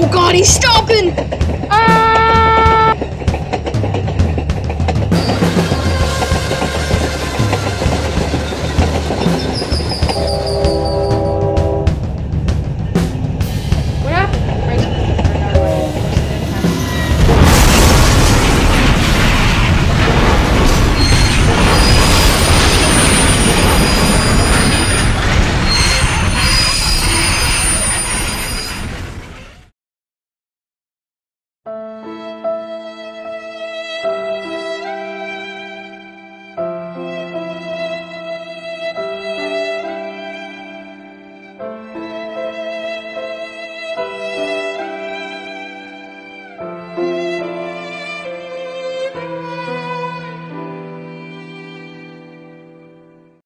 Oh god, he's stopping!